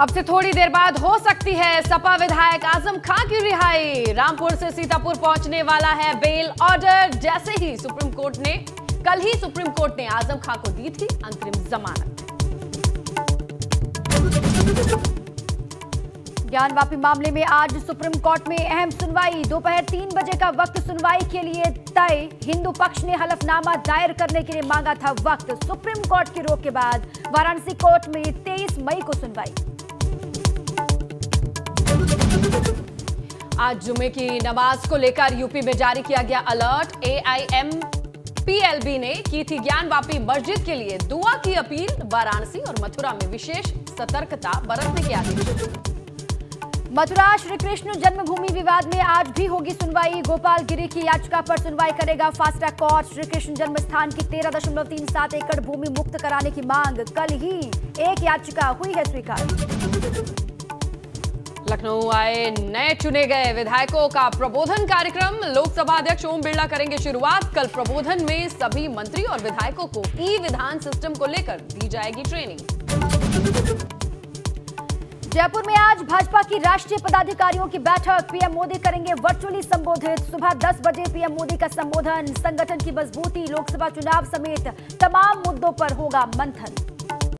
अब से थोड़ी देर बाद हो सकती है सपा विधायक आज़म खां की रिहाई। रामपुर से सीतापुर पहुँचने वाला है बेल ऑर्डर जैसे ही सुप्रीम कोर्ट ने कल ही सुप्रीम कोर्ट ने आज़म खां को दी थी अंतरिम जमानत। ज्ञान वापी मामले में आज सुप्रीम कोर्ट में अहम सुनवाई। दोपहर तीन बजे का वक्त सुनवाई के लिए तय। हिंदू पक्ष ने हलफनामा दायर करने के लिए मांगा था वक्त। सुप्रीम कोर्ट की रोक के बाद वाराणसी कोर्ट में 23 मई को सुनवाई। आज जुमे की नमाज़ को लेकर यूपी में जारी किया गया अलर्ट। एआईएम पीएलबी ने की थी ज्ञान वापी मस्जिद के लिए दुआ की अपील। वाराणसी और मथुरा में विशेष सतर्कता बरतने के आदेश। मथुरा श्री कृष्ण जन्मभूमि विवाद में आज भी होगी सुनवाई। गोपाल गिरी की याचिका पर सुनवाई करेगा fast track court. Shri Krishna जन्म स्थान की तेरह दशमलव तीन सात एकड़ भूमि मुक्त कराने की मांग। कल ही एक याचिका हुई है स्वीकार। लखनऊ आए नए चुने गए विधायकों का प्रबोधन कार्यक्रम। लोकसभा अध्यक्ष ओम बिरला करेंगे शुरुआत। कल प्रबोधन में सभी मंत्री और विधायकों को ई विधान सिस्टम को लेकर दी जाएगी ट्रेनिंग जयपुर में आज भाजपा की राष्ट्रीय पदाधिकारियों की बैठक। पीएम मोदी करेंगे वर्चुअली संबोधित। सुबह 10 बजे पीएम मोदी का संबोधन। संगठन की मजबूती। लोकसभा चुनाव समेत तमाम मुद्दों पर होगा मंथन।